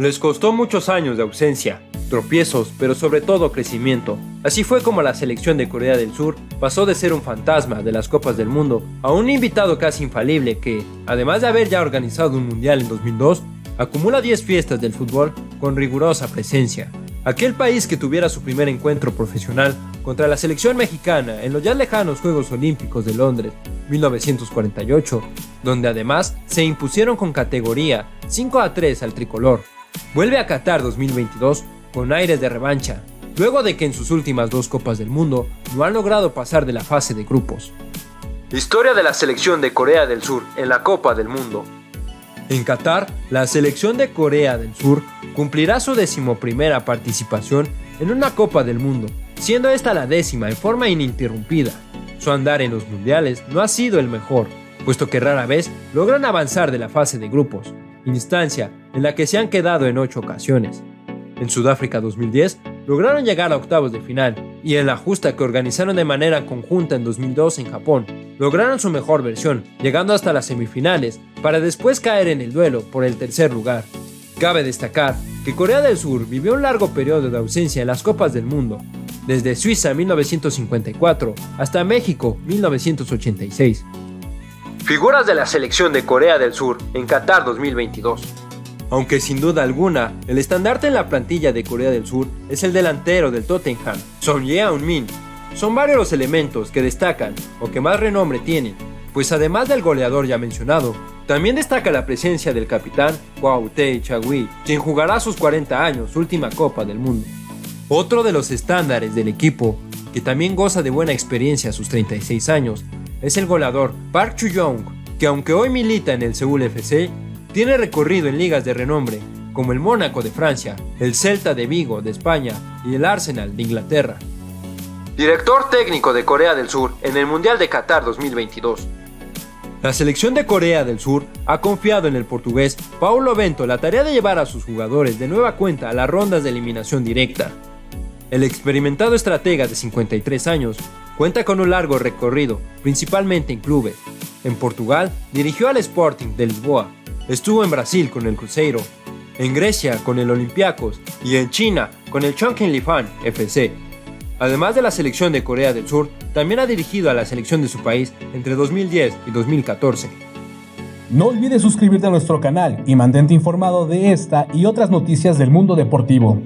Les costó muchos años de ausencia, tropiezos, pero sobre todo crecimiento. Así fue como la selección de Corea del Sur pasó de ser un fantasma de las Copas del Mundo a un invitado casi infalible que, además de haber ya organizado un mundial en 2002, acumula 10 fiestas del fútbol con rigurosa presencia. Aquel país que tuviera su primer encuentro profesional contra la selección mexicana en los ya lejanos Juegos Olímpicos de Londres 1948, donde además se impusieron con categoría 5 a 3 al tricolor. Vuelve a Qatar 2022 con aires de revancha, luego de que en sus últimas dos Copas del Mundo no han logrado pasar de la fase de grupos. Historia de la selección de Corea del Sur en la Copa del Mundo. En Qatar, la selección de Corea del Sur cumplirá su decimoprimera participación en una Copa del Mundo, siendo esta la décima en forma ininterrumpida. Su andar en los mundiales no ha sido el mejor, puesto que rara vez logran avanzar de la fase de grupos, instancia en la que se han quedado en ocho ocasiones. En Sudáfrica 2010 lograron llegar a octavos de final y en la justa que organizaron de manera conjunta en 2002 en Japón, lograron su mejor versión, llegando hasta las semifinales para después caer en el duelo por el tercer lugar. Cabe destacar que Corea del Sur vivió un largo periodo de ausencia en las Copas del Mundo, desde Suiza 1954 hasta México 1986. Figuras de la selección de Corea del Sur en Qatar 2022. Aunque sin duda alguna, el estandarte en la plantilla de Corea del Sur es el delantero del Tottenham, Son Yeon-min. Son varios los elementos que destacan o que más renombre tienen, pues además del goleador ya mencionado, también destaca la presencia del capitán Kwao Tae-chagui, quien jugará sus 40 años, última Copa del Mundo. Otro de los estándares del equipo, que también goza de buena experiencia a sus 36 años, es el goleador Park Chu-young, que aunque hoy milita en el Seúl FC, tiene recorrido en ligas de renombre, como el Mónaco de Francia, el Celta de Vigo de España y el Arsenal de Inglaterra. Director técnico de Corea del Sur en el Mundial de Qatar 2022. La selección de Corea del Sur ha confiado en el portugués Paulo Bento la tarea de llevar a sus jugadores de nueva cuenta a las rondas de eliminación directa. El experimentado estratega de 53 años cuenta con un largo recorrido, principalmente en clubes. En Portugal dirigió al Sporting de Lisboa, Estuvo en Brasil con el Cruzeiro, en Grecia con el Olympiacos y en China con el Chongqing FC. Además de la selección de Corea del Sur, también ha dirigido a la selección de su país entre 2010 y 2014. No olvides suscribirte a nuestro canal y mantente informado de esta y otras noticias del mundo deportivo.